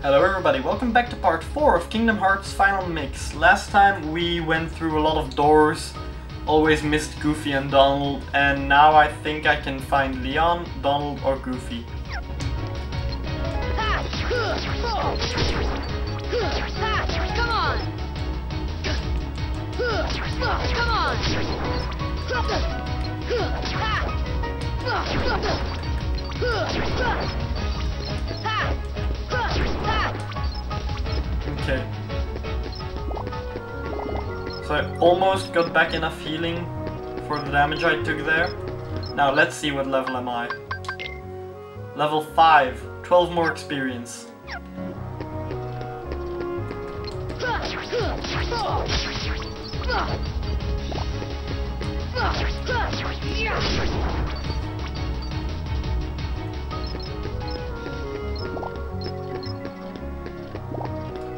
Hello everybody, welcome back to part 4 of Kingdom Hearts Final Mix. Last time we went through a lot of doors, always missed Goofy and Donald, and now I think I can find Leon, Donald or Goofy. Come on! Okay. So I almost got back enough healing for the damage I took there. Now let's see what level am I. Level 5, 12 more experience.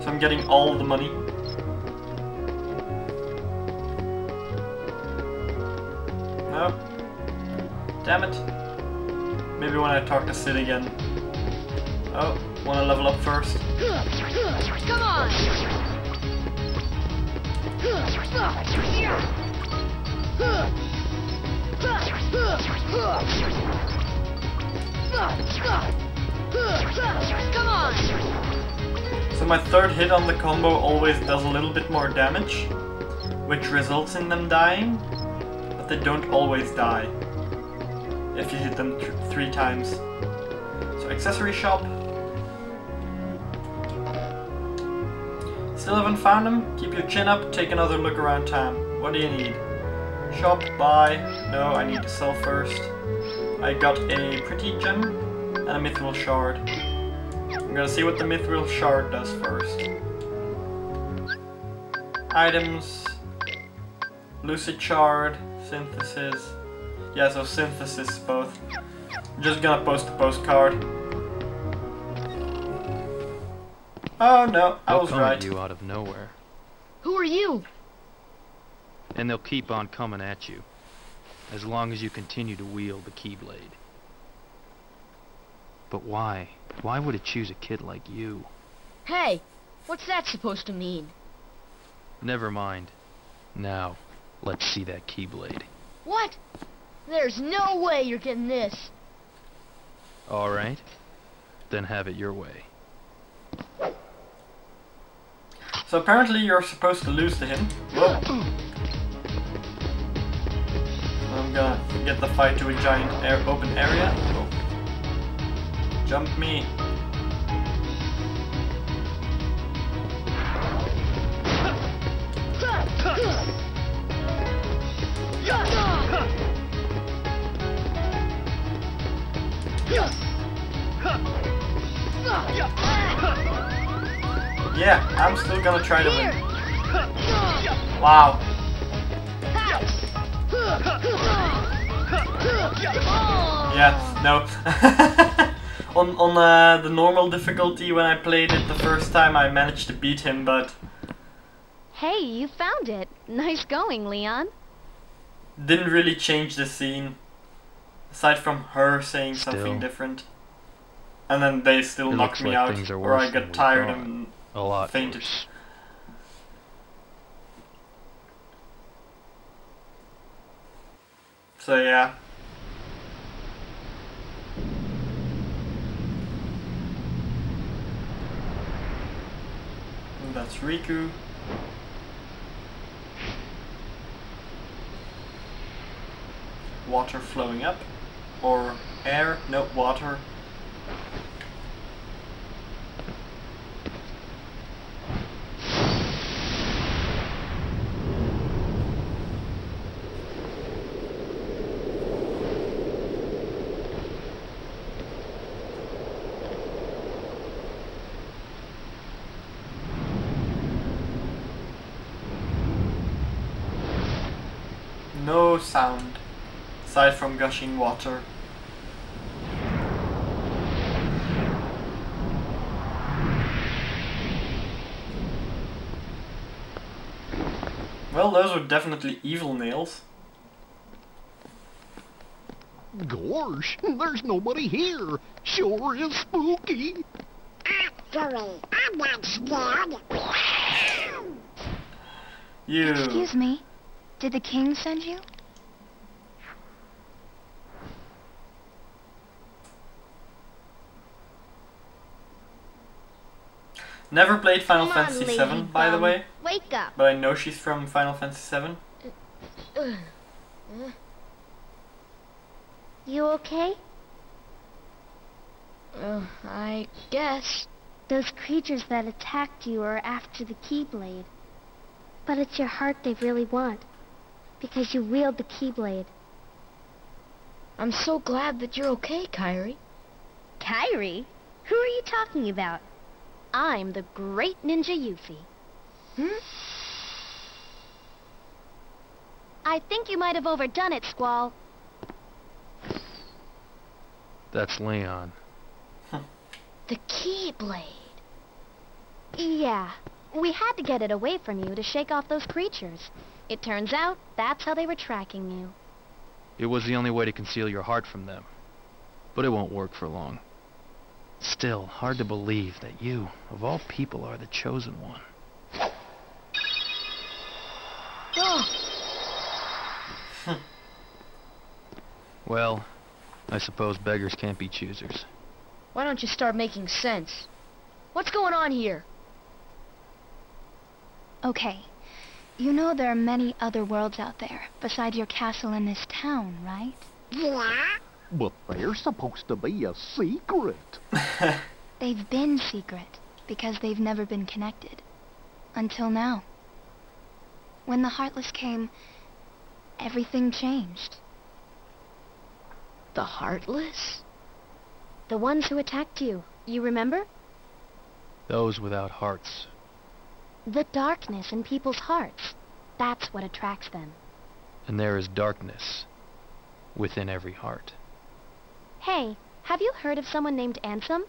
So I'm getting all the money. No. Damn it. Maybe when I talk to Cid again. Oh, wanna level up first? Come on! Come on! So my third hit on the combo always does a little bit more damage, which results in them dying, but they don't always die if you hit them th three times. So accessory shop. Still haven't found them? Keep your chin up, take another look around town. What do you need? Shop, buy. No, I need to sell first. I got a pretty gem and a mithril shard. I'm gonna see what the mithril shard does first. Items. Lucid shard. Synthesis. Yeah, so synthesis both. I'm just gonna post a postcard. Oh no, I They'll was come right. at you out of nowhere, Who are you? and they'll keep on coming at you, as long as you continue to wield the Keyblade. But why? Why would it choose a kid like you? Hey, what's that supposed to mean? Never mind. Now, let's see that Keyblade. What? There's no way you're getting this. Alright? Then have it your way. So apparently you're supposed to lose to him. Whoa. I'm gonna get the fight to a giant air open area. Jump me. Yeah, I'm still gonna try to win. Wow. Yeah, no. on on uh, the normal difficulty when I played it the first time I managed to beat him, but Hey, you found it. Nice going, Leon. didn't really change the scene. Aside from her saying something different. And then they still It knocked me like out, or I got tired thought. and A lot Fainted. worse. so yeah. That's Riku. Water flowing up. Or air, no, water. No sound, aside from gushing water. Well, those were definitely evil nails. Gosh, there's nobody here. Sure is spooky. mystery. I'm not scared. You. Excuse me. Did the king send you? Never played Final on, Fantasy lazy VII, by the way, Wake up. but I know she's from Final Fantasy VII. You okay? Uh, I guess. Those creatures that attacked you are after the Keyblade. But it's your heart they really want. Because you wield the Keyblade. I'm so glad that you're okay, Kairi. Kairi? Who are you talking about? I'm the great ninja Yuffie. Hmm? I think you might have overdone it, Squall. That's Leon. The Keyblade. Yeah. We had to get it away from you to shake off those creatures. It turns out that's how they were tracking you. It was the only way to conceal your heart from them. But it won't work for long. Still, hard to believe that you, of all people, are the chosen one. Well, I suppose beggars can't be choosers. why don't you start making sense? What's going on here? Okay. You know there are many other worlds out there besides your castle in this town, right? Yeah? But they're supposed to be a secret. They've been secret because they've never been connected. Until now. When the Heartless came, everything changed. The Heartless? The ones who attacked you, you remember? Those without hearts. The darkness in people's hearts. That's what attracts them. And there is darkness within every heart. Hey, have you heard of someone named Ansem?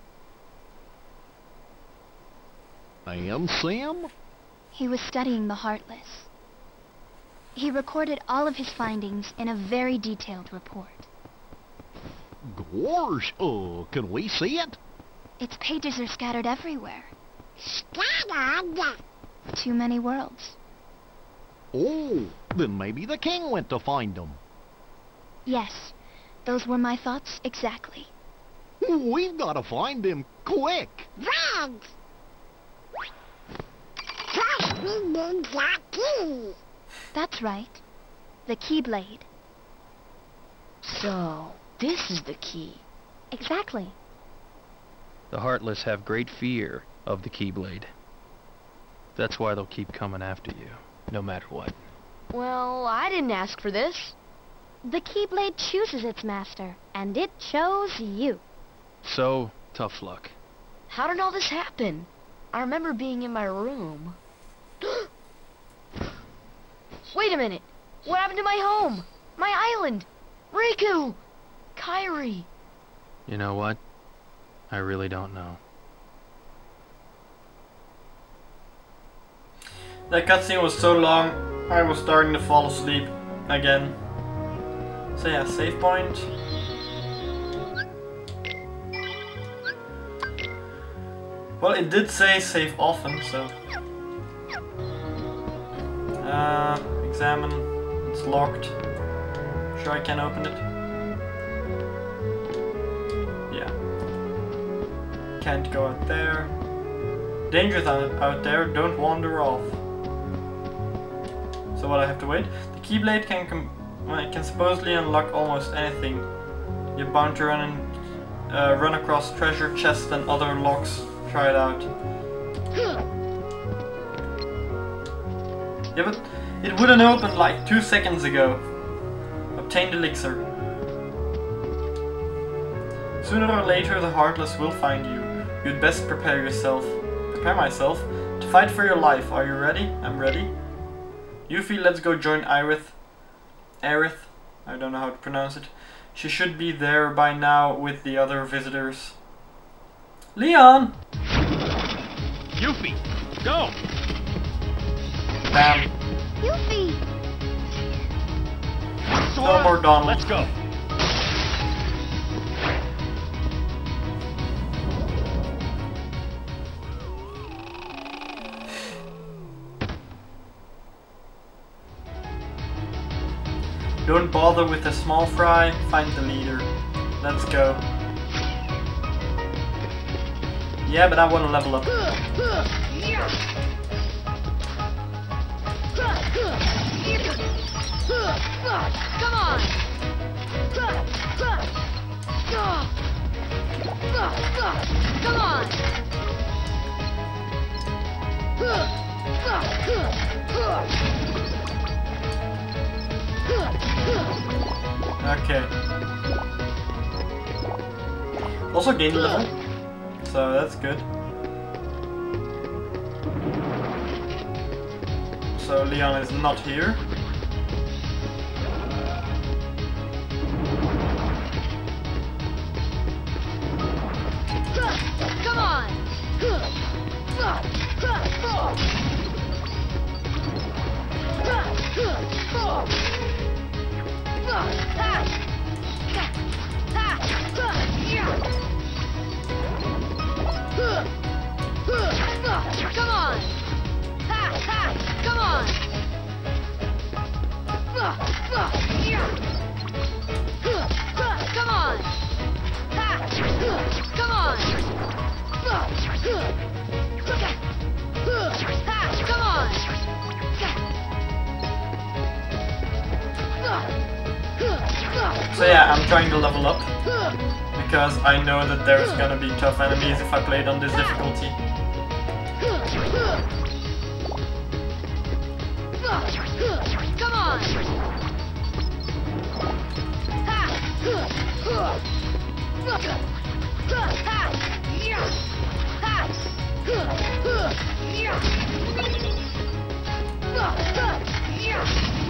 And Sam? He was studying the Heartless. He recorded all of his findings in a very detailed report. Gosh, uh, can we see it? Its pages are scattered everywhere. Scattered. Too many worlds. Oh, then maybe the king went to find them. Yes, those were my thoughts exactly. We've got to find him quick. Red. First we need the key. That's right. The Keyblade. So, this is the key. Exactly. The Heartless have great fear of the Keyblade. That's why they'll keep coming after you, no matter what. Well, I didn't ask for this. The Keyblade chooses its master, and it chose you. So, tough luck. How did all this happen? I remember being in my room. Wait a minute. What happened to my home? My island? Riku! Kairi! You know what? I really don't know. That cutscene was so long, I was starting to fall asleep again. So yeah, save point. Well, it did say save often, so. Uh, examine. It's locked. Sure, I can open it. Yeah. Can't go out there. Dangerous out, there, don't wander off. So what I have to wait? The Keyblade can com it can supposedly unlock almost anything. You're bound to run and uh, run across treasure chests and other locks. Try it out. Yeah, but it wouldn't open like two seconds ago. Obtained elixir. Sooner or later, the Heartless will find you. You'd best prepare yourself. Prepare myself to fight for your life. Are you ready? I'm ready. Yuffie, let's go join Aerith. Aerith, I don't know how to pronounce it. She should be there by now with the other visitors. Leon! Yuffie, go! Damn. Yuffie! No more Donald. Let's go. Don't bother with the small fry, find the leader. Let's go. Yeah, but I want to level up. Come on! Come on! Okay. Also gain level, so that's good. So Leon is not here. Come on! Come on! Come on! Come on! Come on! Come So yeah, I'm trying to level up because I know that there's gonna be tough enemies if I play it on this difficulty. Come on!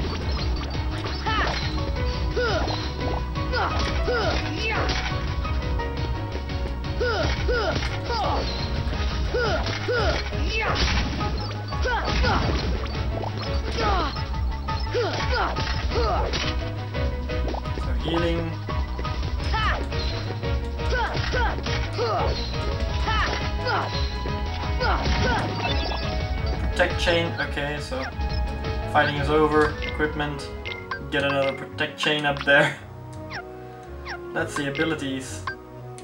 Healing. Protect chain, okay, so fighting is over. Equipment, get another protect chain up there. Let's see, abilities.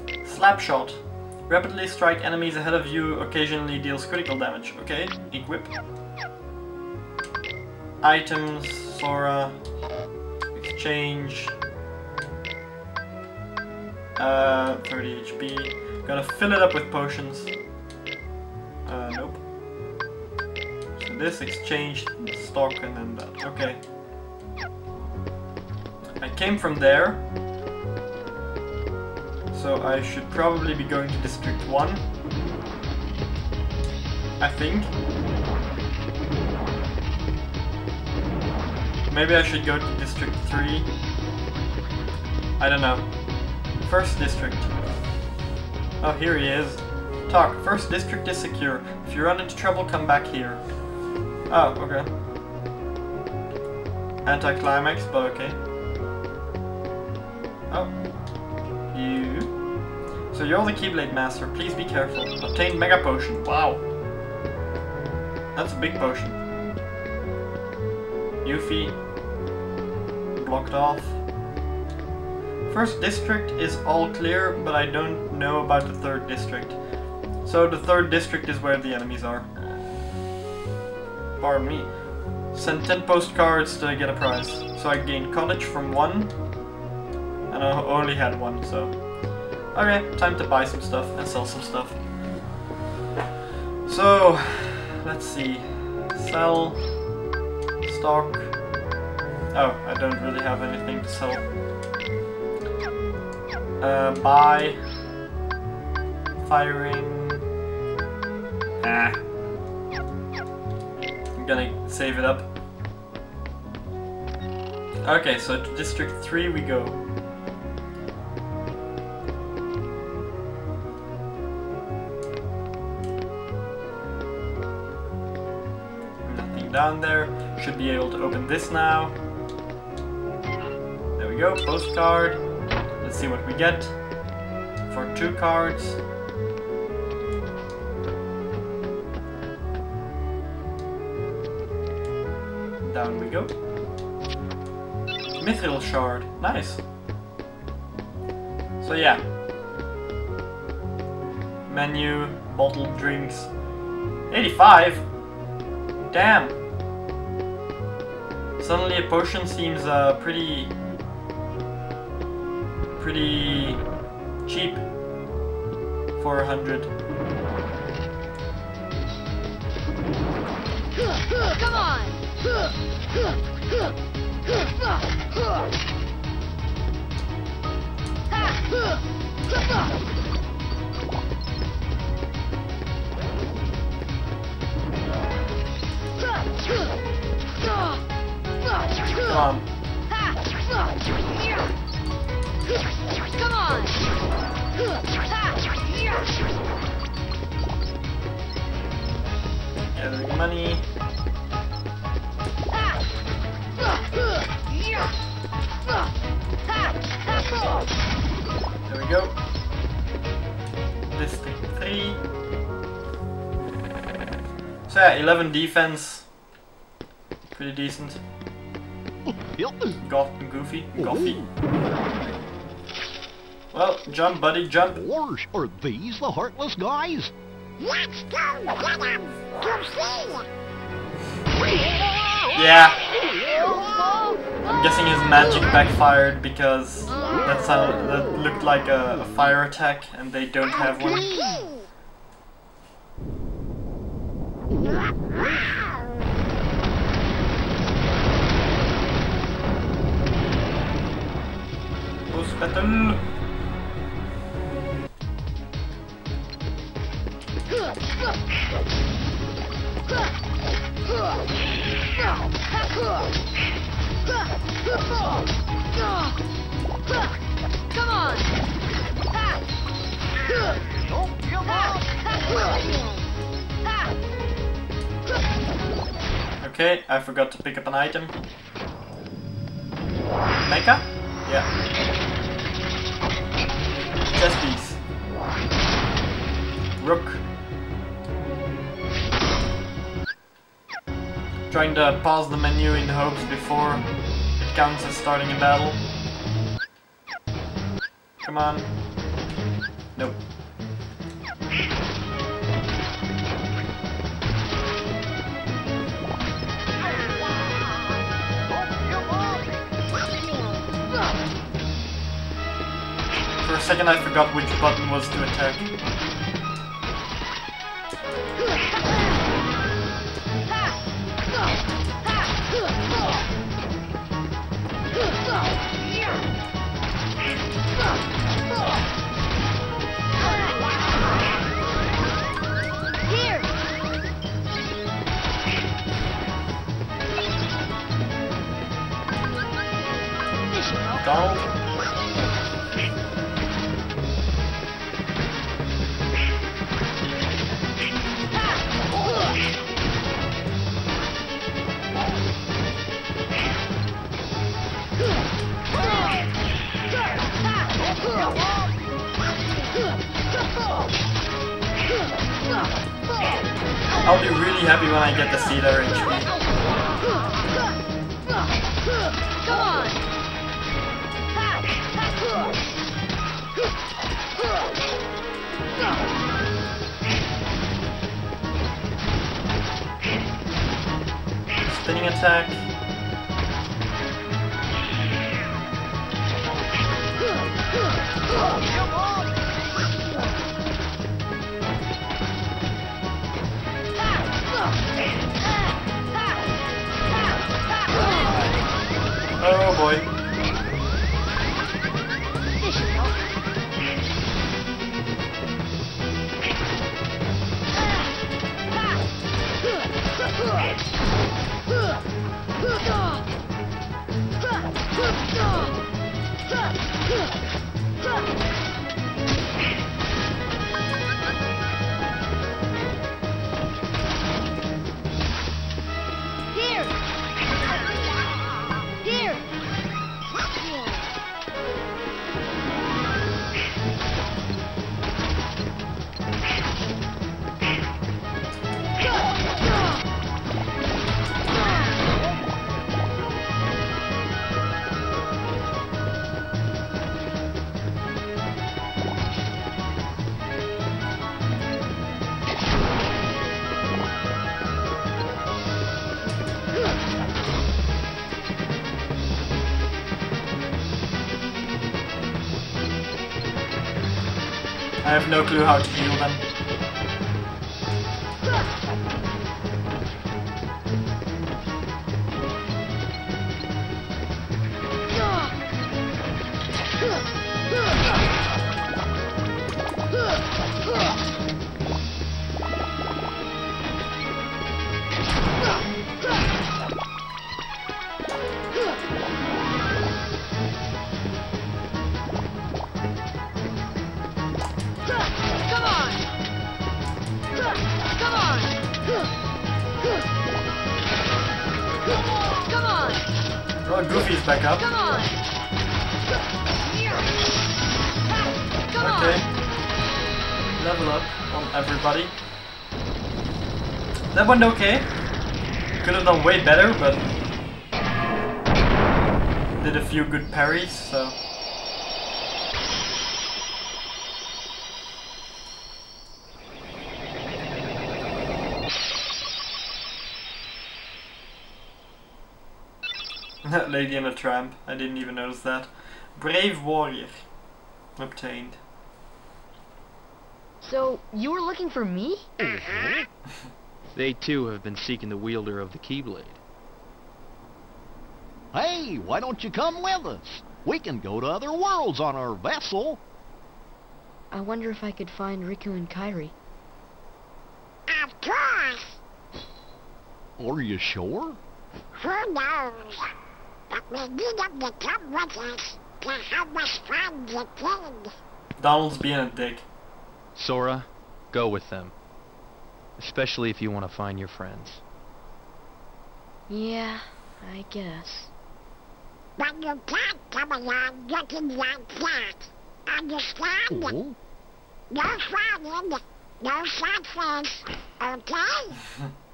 Slapshot. Rapidly strike enemies ahead of you, occasionally deals critical damage. Okay, equip. Items, Sora, exchange. Uh, 30 HP. Gonna fill it up with potions. Uh, nope. So this exchanged stock and then that. Okay. Came from there. So I should probably be going to District 1. I think. Maybe I should go to District 3. I don't know. First District. Oh, here he is. Talk. First District is secure. If you run into trouble, come back here. Oh, okay. Anticlimax, but okay. Oh. You. So you're the Keyblade Master. Please be careful. Obtain Mega Potion. Wow. That's a big potion. Yuffie. Blocked off. First district is all clear, but I don't know about the third district. So the third district is where the enemies are. Pardon me. Send 10 postcards to get a prize. So I gained college from one, and I only had one, so... Okay, time to buy some stuff and sell some stuff. So, let's see. Sell. Stock. Oh, I don't really have anything to sell. Uh, buy. Fire Ring. Ah. I'm gonna save it up. Okay, so to District 3 we go. Down there. Should be able to open this now. There we go, postcard. Let's see what we get for two cards. Down we go. Mithril shard. Nice. So yeah. Menu, bottled drinks. 85? Damn. Suddenly a potion seems uh, pretty... pretty cheap for a hundred. Come on! Come on. Come on! Gathering money. There we go. District 3. So yeah, 11 defense. Pretty decent. Yep. Goth Goofy. Goofy. Well, jump buddy, jump. Wars, are these the heartless guys? Let's go get 'em. You see? Yeah. I'm guessing his magic backfired because that sound that looked like a, a fire attack and they don't have one. Boss battle. Come on! Okay, I forgot to pick up an item. Mecha? Yeah. Chess piece. Rook. Trying to pause the menu in hopes before it counts as starting a battle. Come on. Nope. Second I forgot which button was to attack. I'll be really happy when I get to see their HP. Come on! Oh boy. I have no clue how to heal them. Okay. Level up on everybody. That went okay. Could have done way better, but did a few good parries, so. Lady and a Tramp. I didn't even notice that. Brave Warrior. Obtained. So, you were looking for me? Mm-hmm. They too have been seeking the wielder of the Keyblade. Hey, why don't you come with us? We can go to other worlds on our vessel. I wonder if I could find Riku and Kairi. Of course. Are you sure? Who knows? But we need them to come with us to help us find the king. Donald's being a dick. Sora, go with them. Especially if you want to find your friends. Yeah, I guess. But you can't come along looking like that. Understand? Oh, No frowning, no sad face, okay?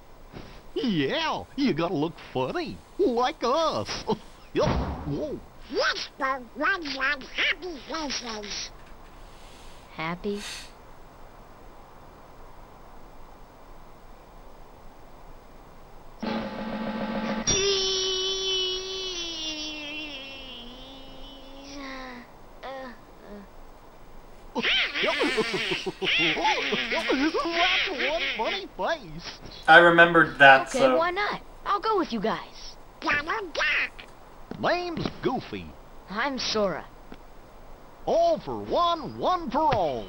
yeah, you gotta look funny, like us. Yup. Whoa. Yes, but ones on happy faces. Happy? That's one funny face. I remembered that, Okay, so. why not? I'll go with you guys. Donald Duck. Name's Goofy. I'm Sora. All for one, one for all.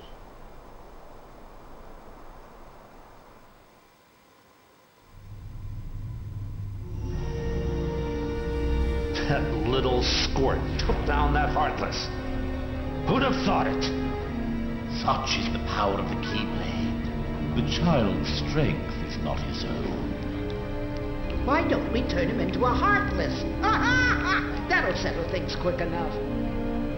That little squirt took down that Heartless. Who'd have thought it? Such is the power of the Keyblade. The child's strength is not his own. Why don't we turn him into a heartless? That'll settle things quick enough.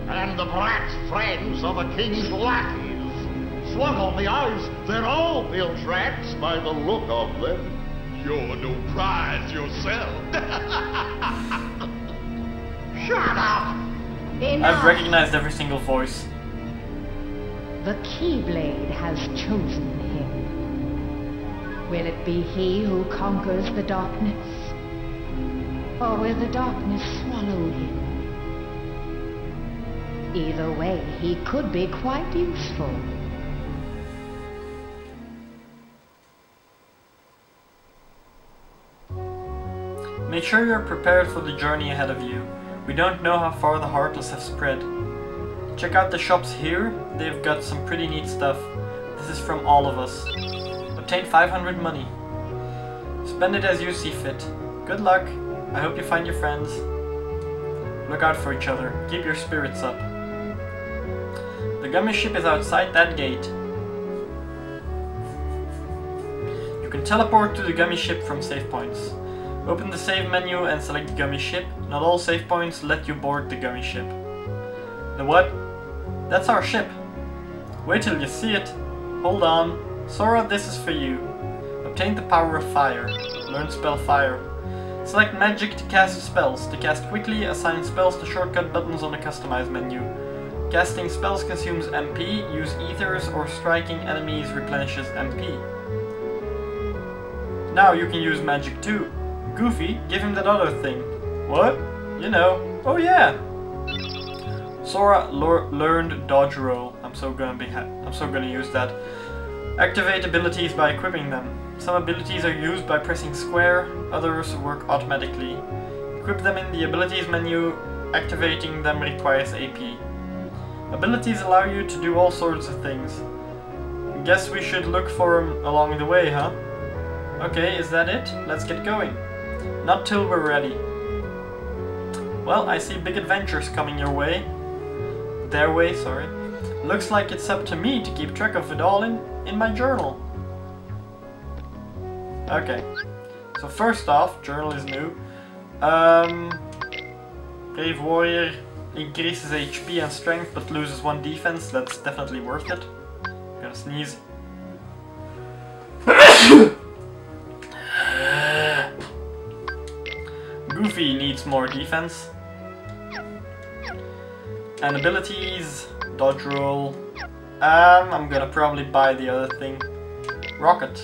And the brat's friends are the king's lackeys. Swung on the ice, they're all bilge rats by the look of them. You're no prize yourself. Shut up! Enough. I've recognized every single voice. The Keyblade has chosen him. Will it be he who conquers the darkness? Or will the darkness swallow him? Either way, he could be quite useful. Make sure you're prepared for the journey ahead of you. We don't know how far the Heartless have spread. Check out the shops here, they've got some pretty neat stuff. This is from all of us. Obtain 500 money. Spend it as you see fit. Good luck. I hope you find your friends. Look out for each other. Keep your spirits up. The Gummi Ship is outside that gate. You can teleport to the Gummi Ship from save points. Open the save menu and select Gummi Ship. Not all save points let you board the Gummi Ship. The what? That's our ship. Wait till you see it. Hold on. Sora, this is for you. Obtain the power of fire. Learn spell fire. Select magic to cast spells. To cast quickly, assign spells to shortcut buttons on the customize menu. Casting spells consumes MP. Use ethers or striking enemies replenishes MP. Now you can use magic too. Goofy, give him that other thing. What? You know. Oh yeah. Sora learned dodge roll. I'm so gonna be I'm so gonna use that. Activate abilities by equipping them. Some abilities are used by pressing square, others work automatically. Equip them in the abilities menu, activating them requires AP. Abilities allow you to do all sorts of things. Guess we should look for them along the way, huh? Okay, is that it? Let's get going. Not till we're ready. Well, I see big adventures coming your way. Their way, sorry. Looks like it's up to me to keep track of it all in, in my journal. Okay. So first off, journal is new. Um, Brave Warrior increases HP and strength but loses one defense. That's definitely worth it. Gonna sneeze. Goofy needs more defense. And abilities, dodge roll. Um, I'm gonna probably buy the other thing. Rocket.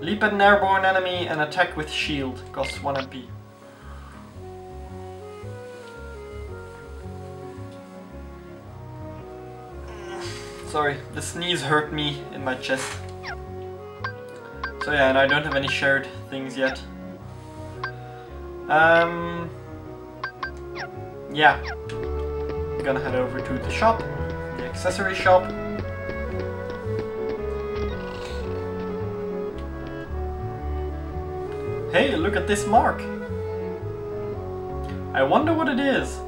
Leap at an airborne enemy and attack with shield. Costs 1 MP. Sorry, the sneeze hurt me in my chest. So yeah, and I don't have any shared things yet. Um, yeah. Gonna head over to the shop, the accessory shop. Hey, look at this mark! I wonder what it is.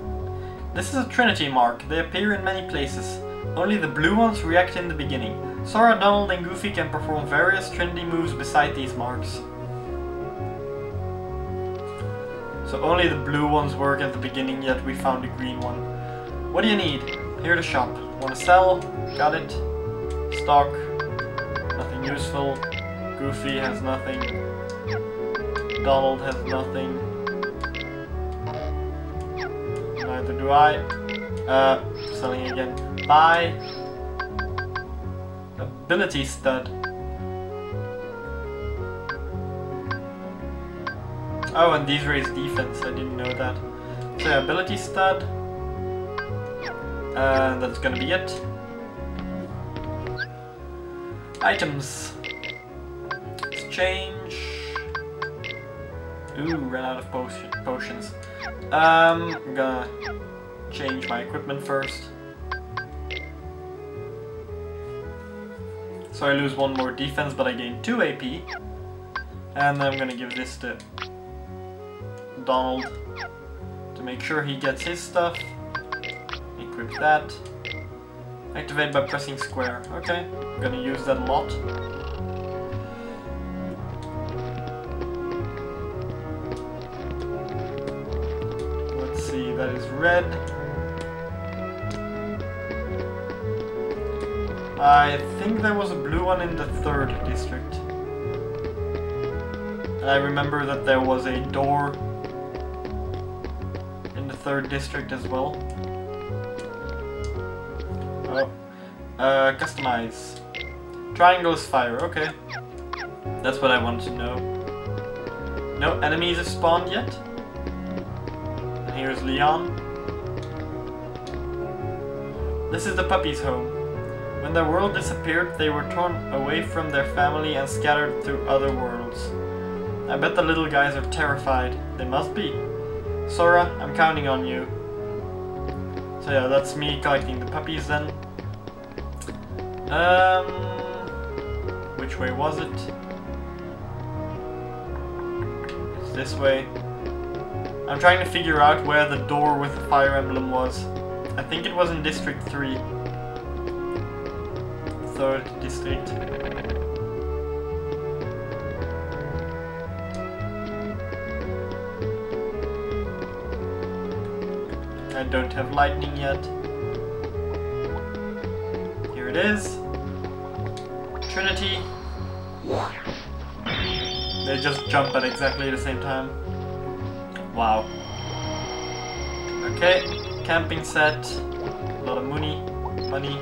This is a Trinity mark. They appear in many places. Only the blue ones react in the beginning. Sora, Donald and Goofy can perform various Trinity moves beside these marks. So only the blue ones work at the beginning, yet we found the green one. What do you need? Here to shop. Wanna sell? Got it. Stock. Nothing useful. Goofy has nothing. Donald has nothing. Neither do I. Uh, selling again. Buy. Ability stud. Oh, and these raise defense, I didn't know that. So ability stud. And that's gonna be it. Items. Exchange. Ooh, ran out of potion potions. Um, I'm gonna change my equipment first. So I lose one more defense, but I gain 2 AP. And I'm gonna give this to Donald to make sure he gets his stuff. Equip that. Activate by pressing square. Okay, I'm gonna use that a lot. Let's see, that is red. I think there was a blue one in the third district. And I remember that there was a door in the third district as well. Uh, customize. Triangles fire, okay. That's what I wanted to know. No enemies have spawned yet. And here's Leon. This is the puppy's home. When their world disappeared, they were torn away from their family and scattered through other worlds. I bet the little guys are terrified. They must be. Sora, I'm counting on you. So yeah, that's me collecting the puppies then. Um, which way was it? It's this way. I'm trying to figure out where the door with the fire emblem was. I think it was in District 3. Third district. I don't have lightning yet. It is. Trinity. They just jump at exactly the same time. Wow. Okay, camping set. A lot of money. Money.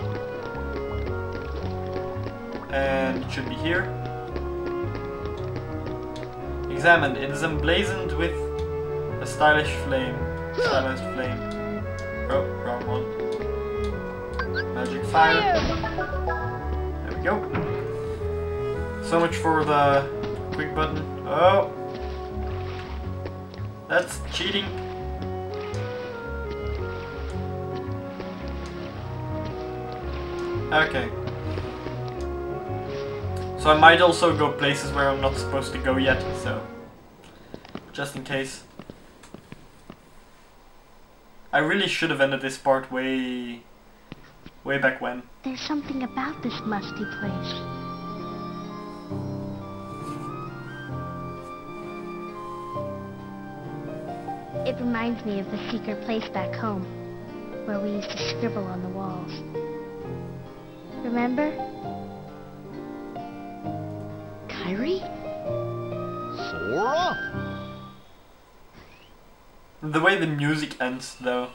And it should be here. Examined. It is emblazoned with a stylish flame. Stylized flame. Oh, There we go. So much for the quick button. Oh. That's cheating. Okay. So I might also go places where I'm not supposed to go yet, so... Just in case. I really should have ended this part way... way back when. There's something about this musty place. It reminds me of the secret place back home, where we used to scribble on the walls. Remember? Kairi? Sora? The way the music ends, though.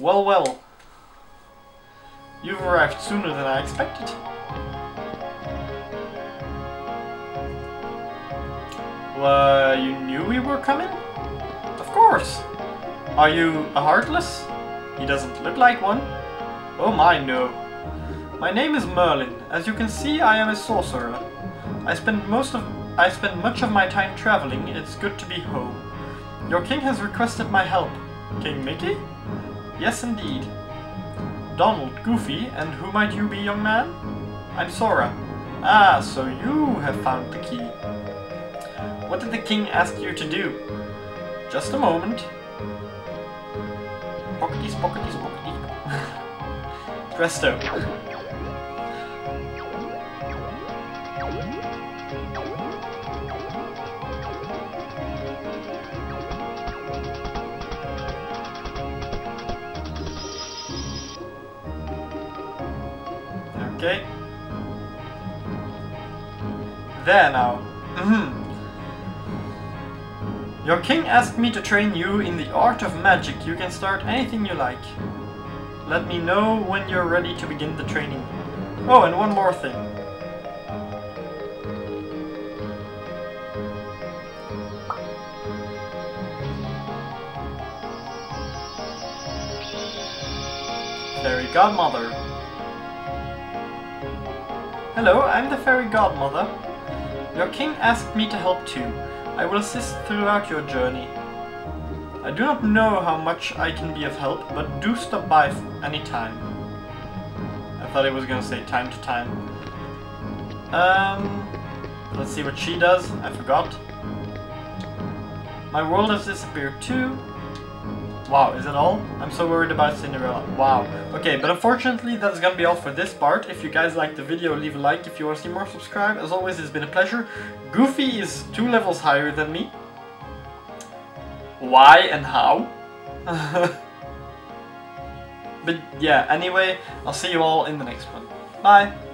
Well, well. You've arrived sooner than I expected. Well, you knew we were coming? Of course. Are you a Heartless? He doesn't look like one. Oh my, no. My name is Merlin. As you can see, I am a sorcerer. I spend most of I spend much of my time traveling. It's good to be home. Your king has requested my help. King Mickey? Yes, indeed. Donald, Goofy, and who might you be, young man? I'm Sora. Ah, so you have found the key. What did the king ask you to do? Just a moment. Pockety spockety spockety. Presto. Okay. There now. Mhm. Your king asked me to train you in the art of magic. You can start anything you like. Let me know when you're ready to begin the training. Oh, and one more thing. Fairy Godmother. Hello, I'm the Fairy Godmother. Your king asked me to help too. I will assist throughout your journey. I do not know how much I can be of help, but do stop by any time. I thought it was gonna say time to time. Um, let's see what she does. I forgot. My world has disappeared too. Wow, is that all? I'm so worried about Cinderella. Wow. Okay, but unfortunately that's gonna be all for this part. If you guys liked the video, leave a like. If you want to see more, subscribe. As always, it's been a pleasure. Goofy is two levels higher than me. Why and how? but yeah, anyway, I'll see you all in the next one. Bye!